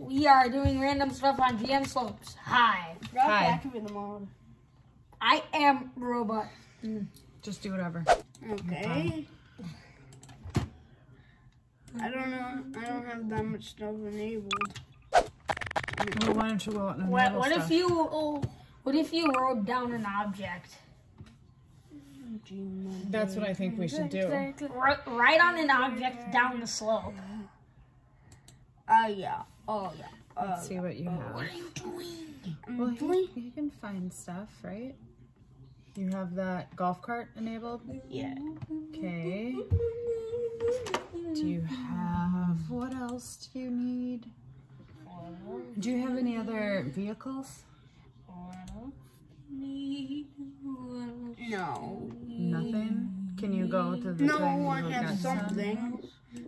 We are doing random stuff on GM slopes. Hi, Drop Hi. activate the mod. I am robot. Mm, just do whatever. Okay. I don't know. I don't have that much stuff enabled. Well, why don't you go out and What, enable what if you? Oh, what if you wrote down an object? That's what I think we should do. Right, right on an object down the slope. Oh yeah. Oh yeah. Oh, Let's see what you uh, have. I'm Well, doing. you, you can find stuff, right? You have that golf cart enabled? Yeah. Okay. Do you have, what else do you need? Do you have any other vehicles? No. Nothing? Can you go to the No, I have something.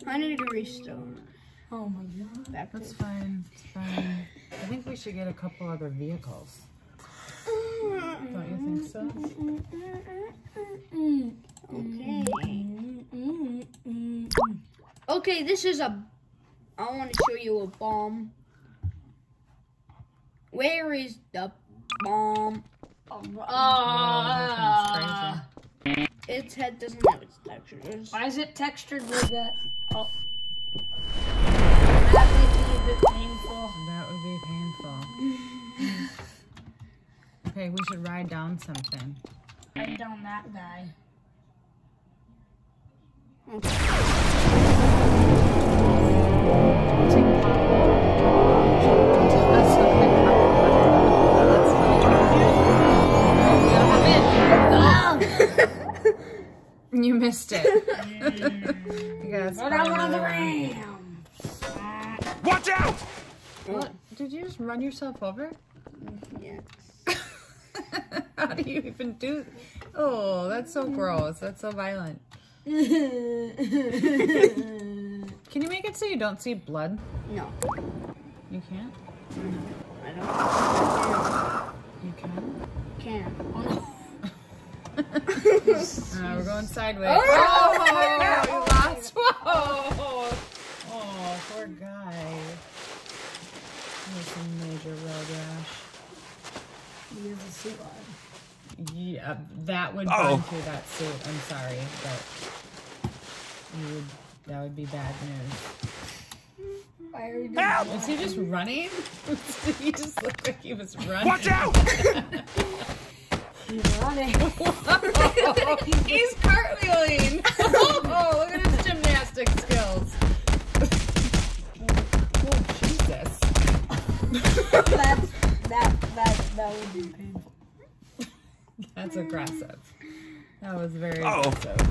I need to restore. Oh my god. To That's fine, it's fine. I think we should get a couple other vehicles. Don't you think so? Okay. Okay, this is a. I want to show you a bomb. Where is the bomb? Uh, Its head doesn't have its textures. why is it textured like that? Oh. That would be a bit painful. That would be painful. Okay, we should ride down something. Ride down that guy. You missed it. you guys Go down of the ram. Watch out! What? Did you just run yourself over? Yes. How do you even do? Oh, that's so gross. That's so violent. Can you make it so you don't see blood? No. You can't. I don't. You can. Can. Uh, we're going sideways. Oh, you lost. Whoa. Oh, poor guy. That's a major road rash. He has a suit on. Yeah, that would Uh-oh. through that suit. I'm sorry, but you would. That would be bad news. Why are you Help! Was he just running? He just looked like he was running? Watch out! He's running? He's cartwheeling. Be painful. That's aggressive. That was very Uh-oh. aggressive.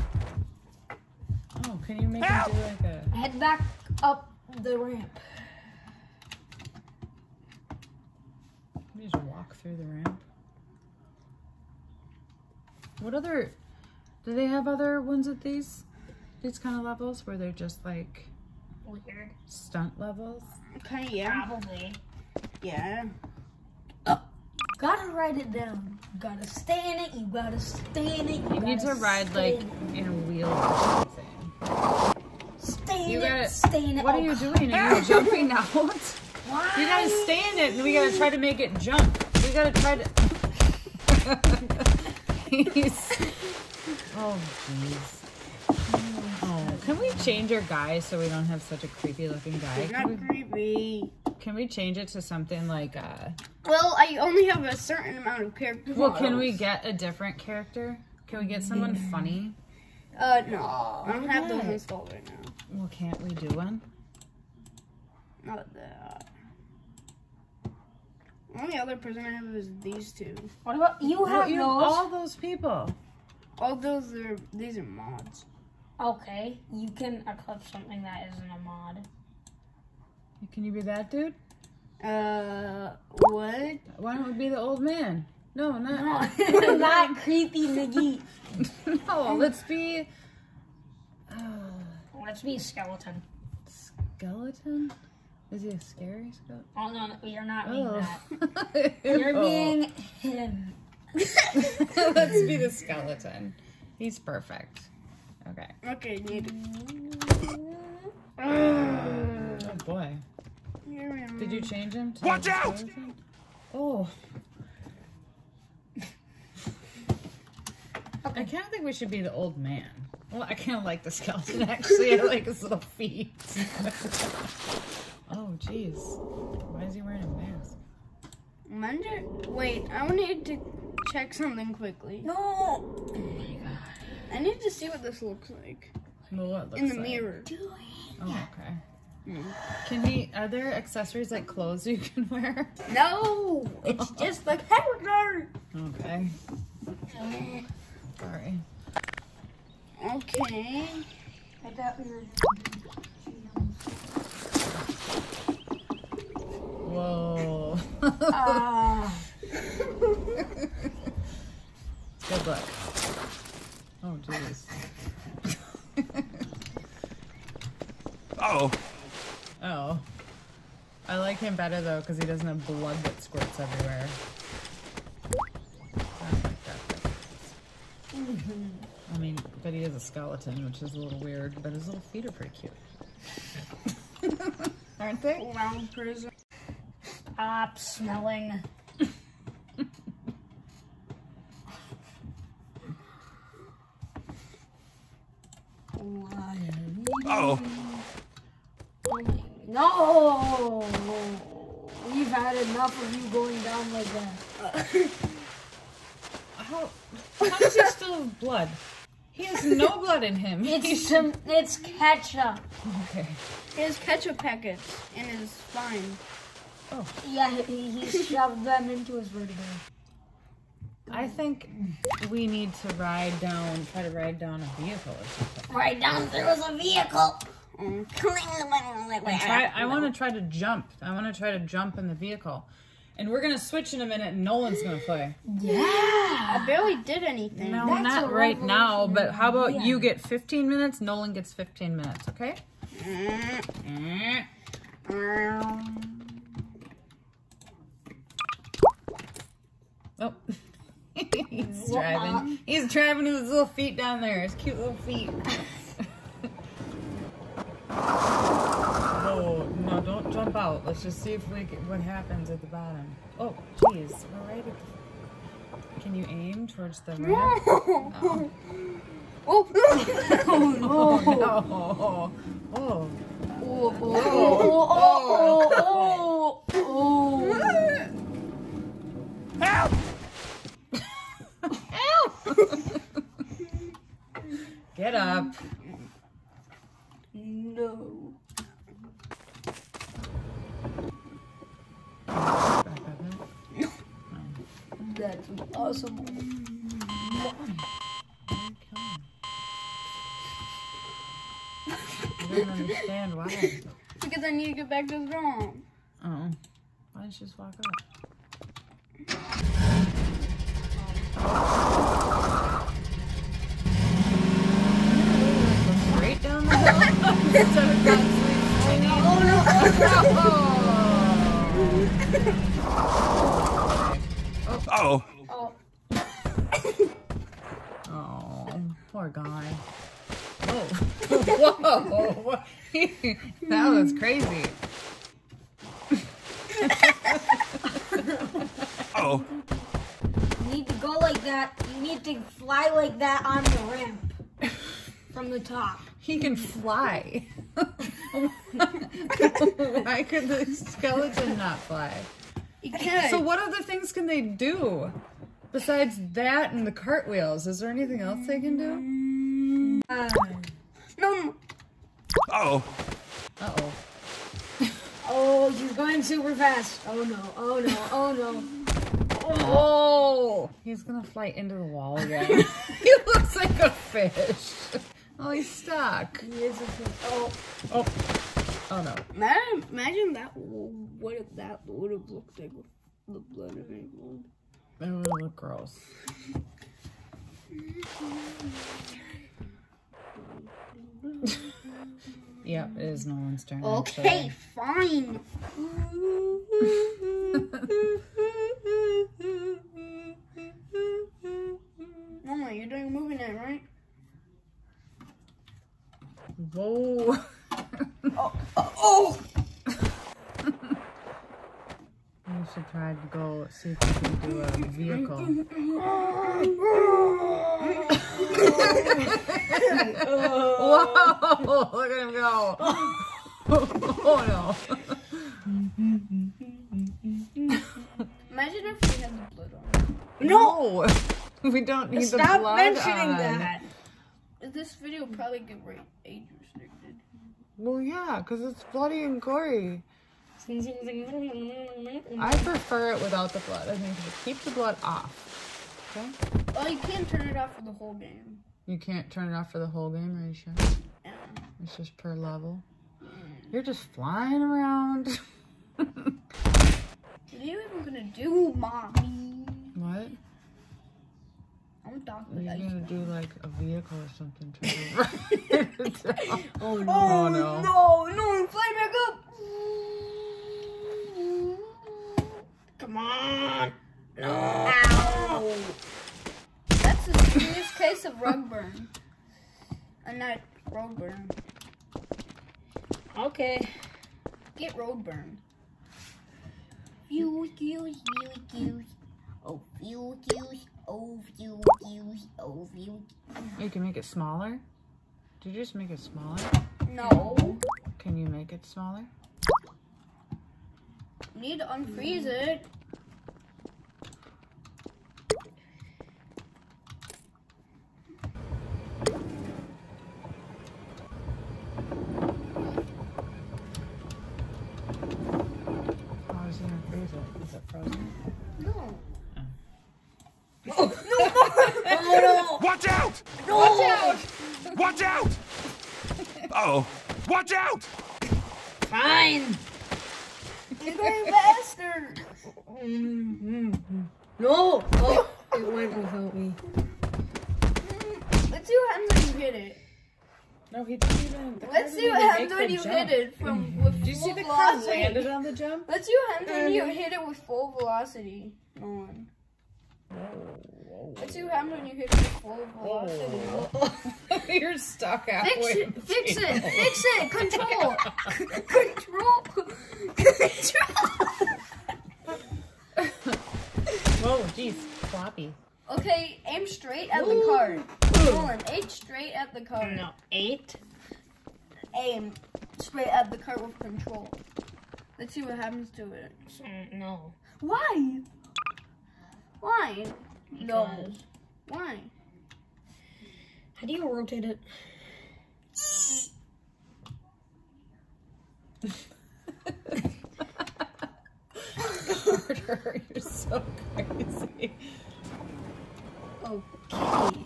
Oh, can you make him do like a... Head back up the ramp. Can you just walk through the ramp? What other... Do they have other ones at these? These kind of levels where they're just like Weird. stunt levels? Okay, yeah. Probably. Yeah. Gotta write it down. You gotta stay in it. You gotta stay in it. You, You need to ride like in in a wheel or Stay in You it. gotta- stay in it. What Oh, are you oh, doing? Are you jumping out? Why? You gotta stay in it and we gotta try to make it jump. We gotta try to. He's... Oh, jeez. Oh, can we change our guy so we don't have such a creepy looking guy? It's Can not we, creepy. Can we change it to something like, uh, Well, I only have a certain amount of characters. well, can we get a different character? Can we get someone funny? Uh, no. I don't have those installed right now. Well, can't we do one? Not that. Only other person I have is these two. What about you? Have you those? all those people. All those are these are mods. Okay, you can equip something that isn't a mod. Can you be that dude? Uh, what? Why don't we be the old man? No, not. Not creepy McGee. no, let's be. Uh, Let's be a skeleton. skeleton? Is he a scary skeleton? Oh no, no, you're not being Oh. that. You're Oh. being him. Let's be the skeleton. He's perfect. Okay. Okay, need Oh boy. Did you change him? To Watch out! skeleton? Oh. I kind of think we should be the old man. Well, I kind of like the skeleton actually. I like his little feet. oh, jeez. Why is he wearing a mask? Wonder, wait, I need to check something quickly. No. Oh my god. I need to see what this looks like Well, what looks in the like? mirror. Oh, okay. Can he? Are there accessories like clothes you can wear? No. It's just the character. Okay. Sorry. Okay. I thought we were. Whoa. Ah. Good luck. Oh, jeez. Uh-oh. Oh. I like him better though because he doesn't have blood that squirts everywhere. I mean, but he is a skeleton, which is a little weird, but his little feet are pretty cute. Aren't they? Stop smelling. Uh-oh. No. We've had enough of you going down like that. How, how does he still have blood? He has in him. It's some. It's ketchup. okay. Has ketchup packets in his spine. Oh. Yeah, he, he shoved them into his vertebrae. I think we need to ride down, try to ride down a vehicle or something. Right down there was a vehicle. Try, I want to try to jump. I want to try to jump in the vehicle. And we're going to switch in a minute and Nolan's going to play. Yeah. I barely did anything. No, That's not right now, but how about Yeah. you get 15 minutes, Nolan gets 15 minutes, okay? Oh. He's driving. He's driving with his little feet down there. His cute little feet. oh, no, don't jump out. Let's just see if we get, what happens at the bottom. Oh, jeez. We're right at the... Can you aim towards the ramp? oh. Oh, no. Oh. Oh, oh, oh, oh, oh. Help! Get up. No. That's impossible. I don't understand why. Because I need to get back to the room. Oh. Why don't you just walk up? Go Straight down the hill? Instead of constantly swinging? Uh-oh. Oh, Oh, poor guy. Whoa. Whoa. that was crazy. Uh-oh. you need to go like that. You need to fly like that on the ramp from the top. He can fly. Why could the skeleton not fly? You could. So what other things can they do? Besides that and the cartwheels, is there anything else they can do? Uh, no, Uh-oh. Uh-oh. oh, she's going super fast. Oh no, oh no, oh no. Oh! He's gonna fly into the wall again. he looks like a fish. Oh, he's stuck. He is a fish. Oh, Oh. Oh no. imagine, imagine that. What if that would have looked like with the blood of anyone? That would look gross. yep, it is Nolan's turn. Okay, fine. Mama, you're doing movie night, right? actually. Whoa. Oh! should try to go see if we can do a vehicle. Whoa! Look at him go. Oh no. Imagine if we had the blood on. No! We don't need the Stop blood mentioning on. that. This video will probably get age restricted. Well, yeah, because it's bloody and gory. I prefer it without the blood. I think keep the blood off. Okay? Oh, you can't turn it off for the whole game. You can't turn it off for the whole game, are you sure? Yeah. It's just per level. You're just flying around. What are you even gonna do, mommy? what? I'm talking You're about gonna do like a vehicle or something to write it down. Oh no. Oh no. Oh, no, no, fly back up. Come on. No. Ow. That's a serious case of rug burn. A not road burn. Okay. Get road burn. Fuse, fuse, fuse, fuse. Oh, fuse, fuse. You can make it smaller? Did you just make it smaller? No. Can you make it smaller? Need to unfreeze it. How is it gonna freeze it? Is it frozen? No. Watch out! Watch out! Watch out! Uh-oh. Watch out! Fine. You're going faster. No. Oh, it went without me. Let's see what happens when you hit it. No, he didn't even. Let's see what even happens when you jump. hit it from with Did you see the car velocity. landed on the jump? Let's see what happens when you um, hit it with full velocity. No one. Let's see what happens when you hit it with full velocity. You're stuck out. Fix it! Fix it! Fix it! Control! Control! Control! Whoa, jeez, floppy. Okay, aim straight at the card. Nolan, aim straight at the card. No. Eight. Aim straight at the card with control. Let's see what happens to it. Mm, No. Why? Why? No. Why? How do you rotate it? Carter, you're so crazy. Okay.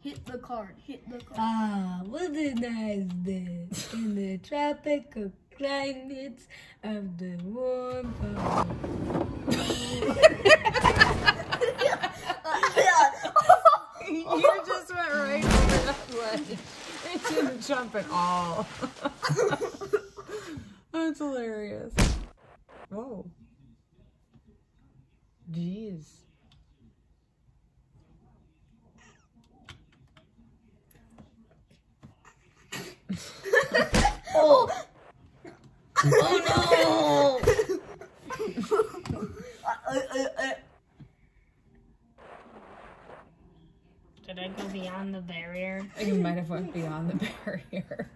Hit the card. Hit the card. Ah, what a nice day in the tropical climates of the warm. You just went right over that ledge. It didn't jump at all. That's hilarious. Whoa. Jeez. oh! Oh Uh, uh, uh, Did I go beyond the barrier? You might have went beyond the barrier.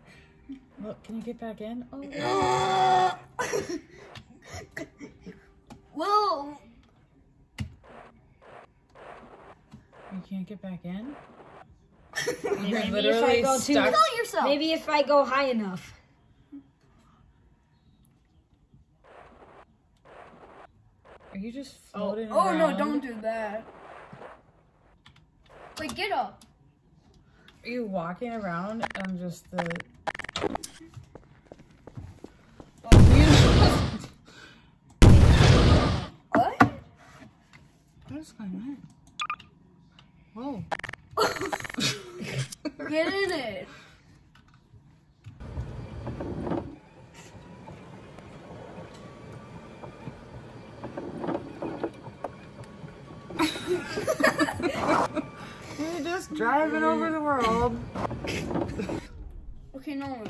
Look, can you get back in? Oh, No. Whoa! you can't get back in? Maybe if I go too. Yourself! Maybe if I go high enough. Are you just oh. floating Oh no, don't do that. Wait, get up. Are you walking around on just the... What? What is going on? Whoa. Get in it. You're just driving over the world. Okay, no.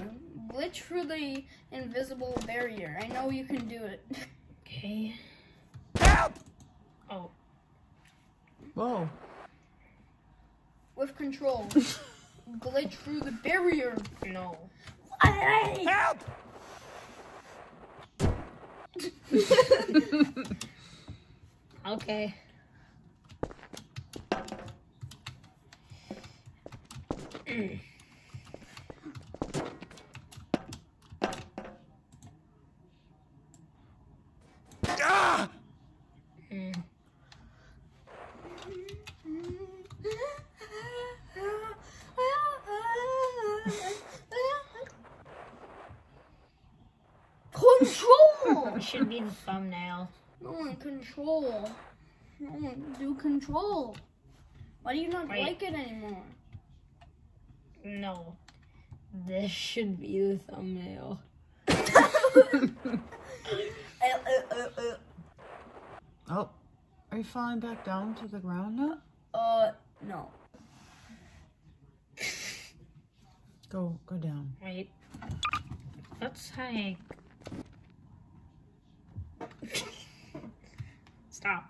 glitch through the invisible barrier. I know you can do it. Okay. Help! Oh. Whoa. With control. glitch through the barrier. No. Help! Okay. Ah! Mm. Control! It should be the thumbnail. No one control. No one do control. Why do you not Wait. like it anymore? No. This should be the thumbnail. Oh. Are you falling back down to the ground now? Uh, no. Go, go down. Wait. Let's hike. Stop.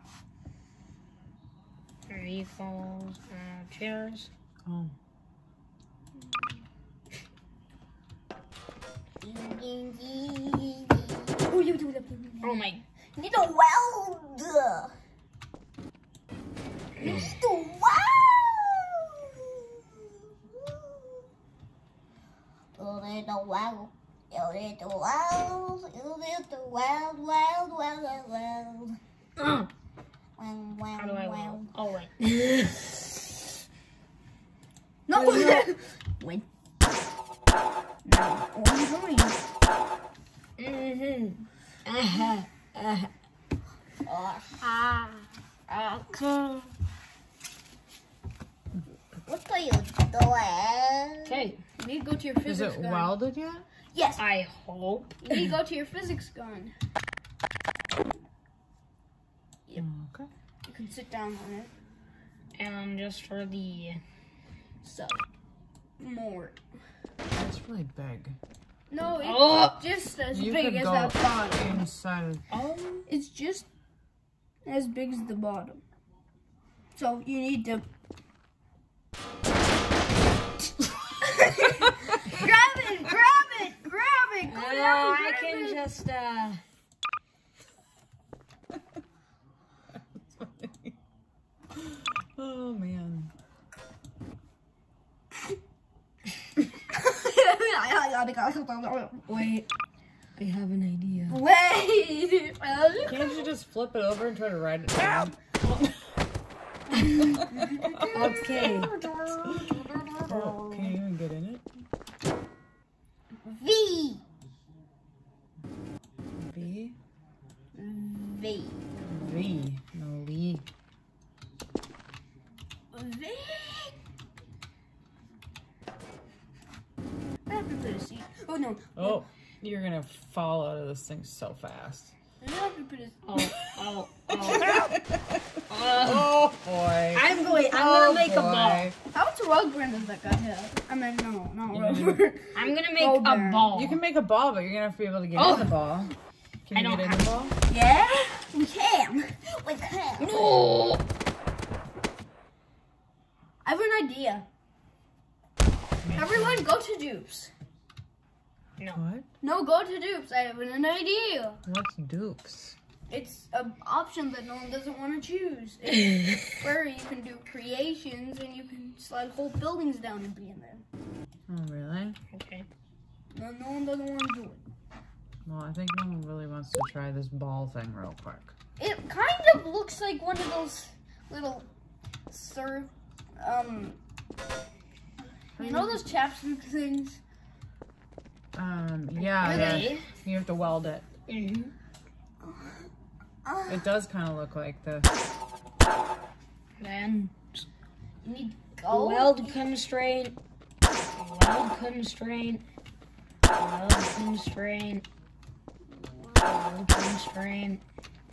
Vehicles, uh, chairs. Oh. Oh, you do it. Oh my. Need a weld. Need a weld. You need a weld. You need a weld. You need a weld, weld, weld, weld, weld. Weld, how do weld, I weld. weld? Oh wait. No. Wait. No. What are you doing? mm-hmm. Uh-huh. Uh-huh. Ah. Okay. What are you doing? Okay. You need to go to your Is physics it gun. welded yet? Yes. I hope. You need to go to your physics gun. Oh, okay. You can sit down on it. And just for the So, more. It's really big. No, it's Oh. just as You big as go that bottom. inside of oh It's just as big as the bottom. So you need to grab it, grab it, grab it. Go Uh, down, I can it. just uh Oh man. wait. I have an idea. Wait. Can't you just flip it over and try to ride it down? Okay. Oh, can you even get in it? V. V? V. V. No, Lee. V. I have to put a seat. Oh no. Oh, you're gonna fall out of this thing so fast. I have to put a. Oh, oh, oh. Uh, Oh boy. I'm going. I'm Oh, gonna make a ball. How much rug brand does that guy have? I mean, no, not Yeah. rubber. I'm gonna make Oh, a there. ball. You can make a ball, but you're gonna have to be able to get Oh. in the ball. Can I you don't get in have- the ball? yeah, we can. We can. No. I have an idea. Everyone, go to dupes. No. What? No, go to dupes. I have an idea. What's dupes? It's an option that no one doesn't want to choose. It's where you can do creations and you can slide whole buildings down and be in there. Oh, really? Okay. No, no one doesn't want to do it. Well, I think no one really wants to try this ball thing real quick. It kind of looks like one of those little sir, um, you know those chapstick things? Um, yeah, Really? yeah. You have to weld it. Mm-hmm. It does kind of look like the. Then You need gold. weld constraint. Weld constraint. Weld constraint. Weld constraint.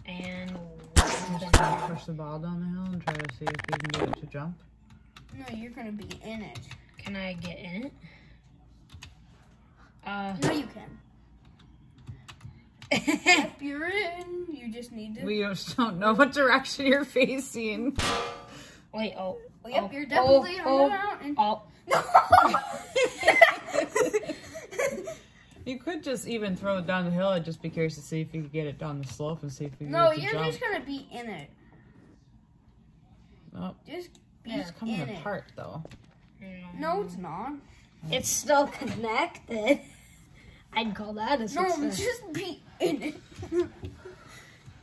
And weld gonna push the ball down the hill and try to see if you can get it to jump. No, you're gonna be in it. Can I get in it? Uh, No, you can. If you're in, you just need to. We just don't know what direction you're facing. wait, oh. Oh, yep, oh, you're definitely oh, on the mountain. Oh, You could just even throw it down the hill. I'd just be curious to see if you could get it down the slope and see if you no, you're jump. just gonna be in it. Oh, Just be it's coming in it. apart though. No, it's not. Mm. it's still connected. I'd call that a success. No, just be in it.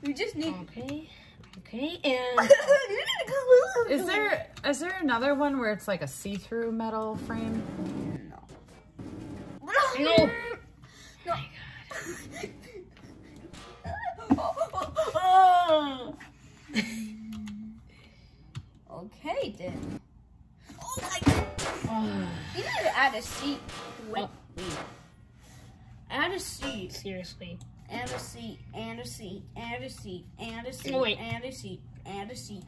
we just need. Okay, okay, and Is there is there another one where it's like a see-through metal frame? No. No. Oh oh, oh, okay then. Oh my god. You need to add a seat. Wait. Oh, add a seat. Seriously. And a seat. And a seat. And a seat. And a seat. Wait. And a seat. And a seat.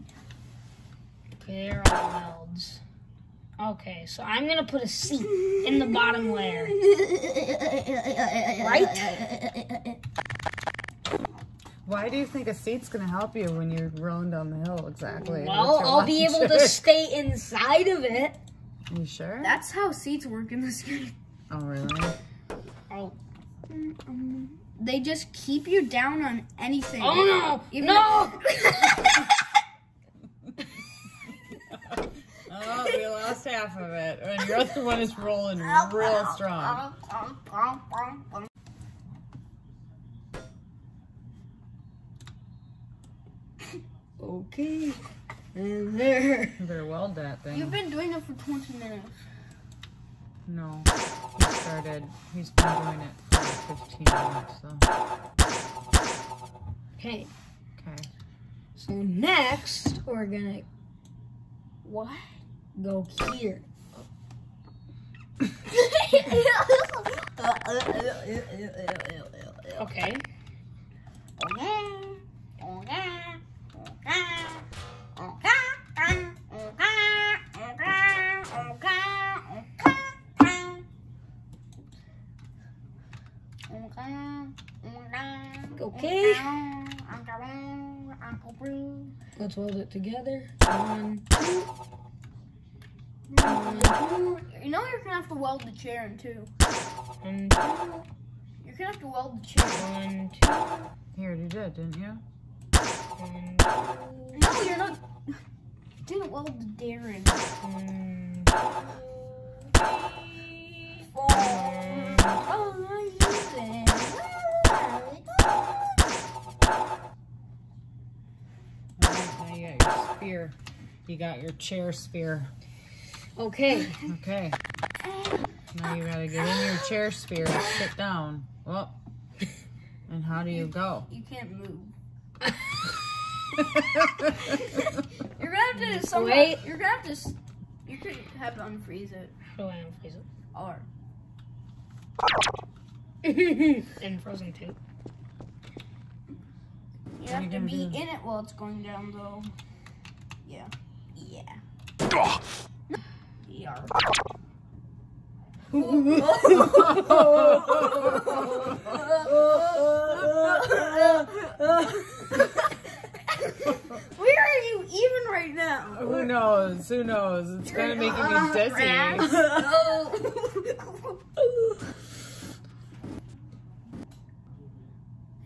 There are welds. Okay, so I'm gonna put a seat in the bottom layer. Right? Why do you think a seat's gonna help you when you're rolling down the hill exactly? Well, I'll be able to stay inside of it. You sure? That's how seats work in this game. oh really? Oh, They just keep you down on anything. oh no! Even no! Oh, we lost half of it, and your other one is rolling real strong. Okay. And there. You better weld that thing. You've been doing it for 20 minutes. No, he started. He's been doing it for 15 minutes. So Okay. okay. So next, we're gonna What? go here. Okay. Okay. Let's weld it together. One, two. One. You know you're gonna have to weld the chair in two. One, two. You're gonna have to weld the chair. One, two. Here, you did, didn't you? One, No, you're not. You didn't weld the Darren. one, Four. Oh, Alright, now you got your spear. You got your chair spear. Okay. Okay. Now you gotta get in your chair spear and sit down. Well, and how do you go? You can't move. You're gonna have to. Somehow, Wait. You're gonna have to. You could have to unfreeze it. How do I unfreeze Or it? and frozen too. You have to be do? in it while it's going down, though. Yeah. Yeah. Yeah. Where are you even right now? Who knows? Who knows? It's kind of making me dizzy.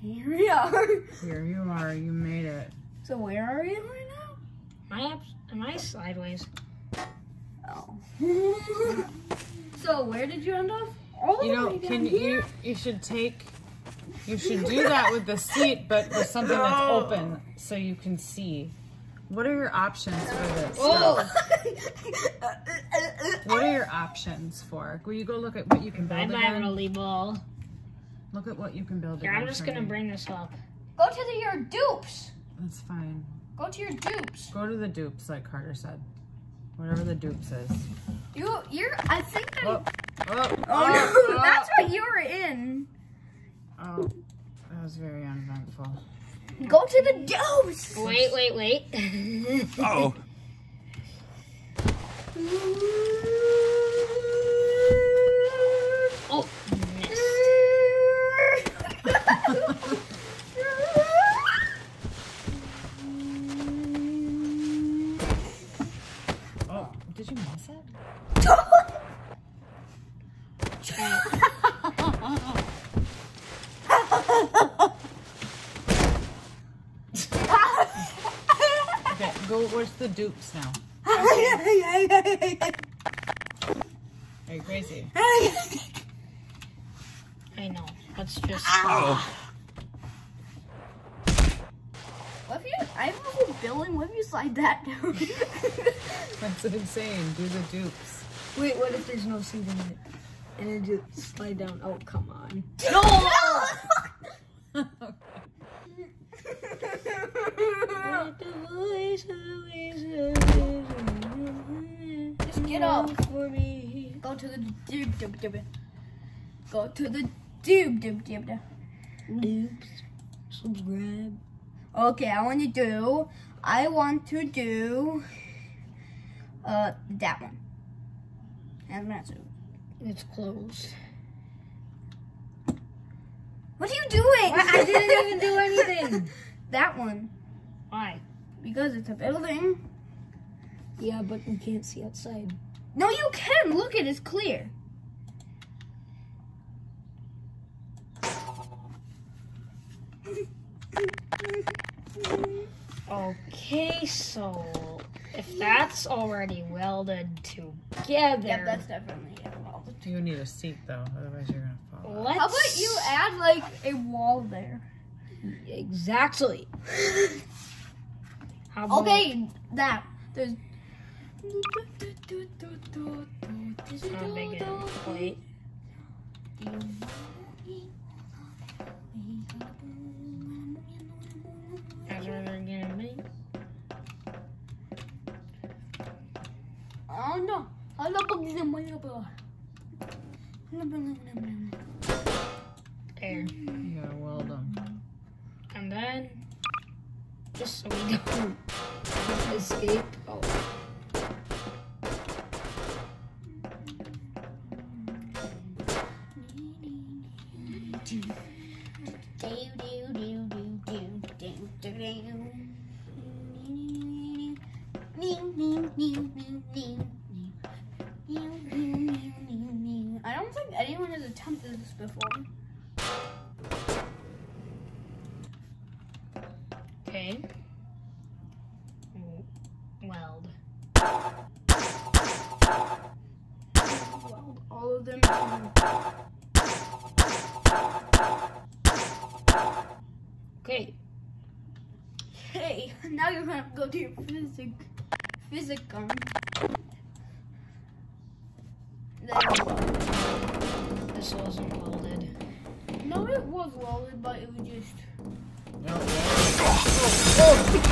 Here we are. Here you are. You made it. So where are you right now? Am I, up, am I sideways? Oh. so where did you end up? All You know, way down can here? you? You should take. You should do that with the seat, but with something that's open so you can see. What are your options for this? Oh! What are your options for? Will you go look at what you can Bye build bye, again? Rolly Ball. Look at what you can build Here, I'm just gonna bring this up. Go to the, your dupes. That's fine. Go to your dupes. Go to the dupes, like Carter said. Whatever the dupes is. You, you're. I think that. Oh, oh, Oh, no, oh, that's what you were in. oh. That was very uneventful. Go to the dupes. Wait, wait, wait. Uh-oh. oh, oh, did you miss it? okay, go. Where's the dupes now? Are you crazy? I know. Let's. What if you? I have a whole building. What if you slide that down? That's insane. Do the dupes. Wait, what if there's no seat in it? And it just slide down. Oh, come on. Just get up. For me. Go to the. Go to the doob doob doob. Oops. Subscribe. Okay, I want to do. I want to do. Uh, that one. And that's it. It's closed. What are you doing? I didn't even do anything. that one Why? because it's a building. Yeah, but you can't see outside. No, you can. Look, it is clear. Okay, so if that's already welded together, Yep, that's definitely it. Well, You need a seat though, otherwise you're gonna fall. let's How about you add like a wall there? exactly. How about Okay, that. There's. how big it is? Oh no. Hala pag dinamay ba? There. You gotta weld them. And then, just so we don't escape. Okay. Hey, now you're gonna go to your physic physicum. This wasn't welded. No, it was welded, but it was just. No. Oh,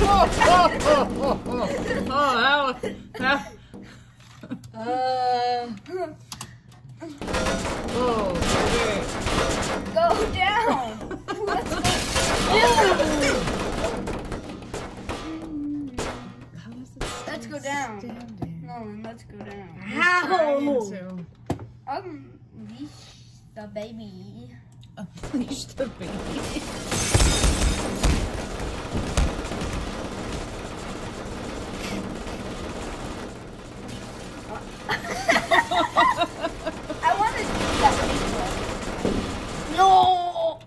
oh, oh, oh, oh, oh, oh, that was, that, Uh. oh, okay. Go down! Let's go. How is it Let's go down. standing? No, let's go down. How? Trying to Um, leash the baby. unleash the baby. I want to do that No!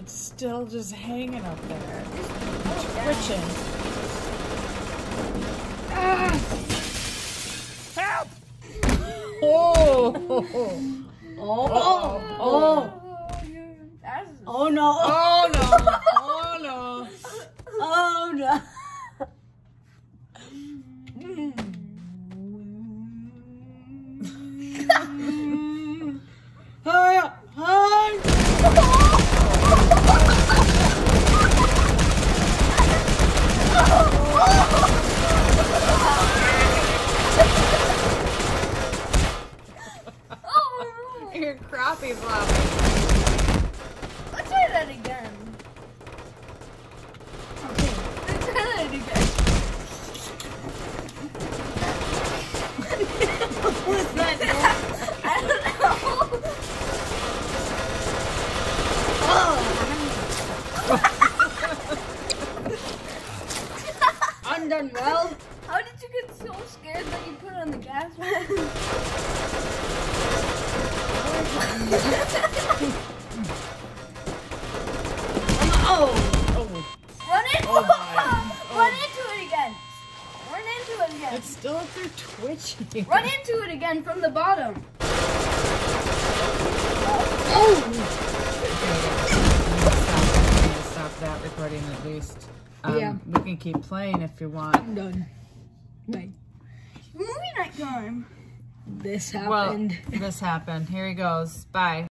It's still just hanging up there. Twitching. Ah! Help! Oh. oh! Oh! Oh! oh. oh that's Oh no! Oh no! Oh no! Movie night time. this Well, this happened. Here he goes. Bye.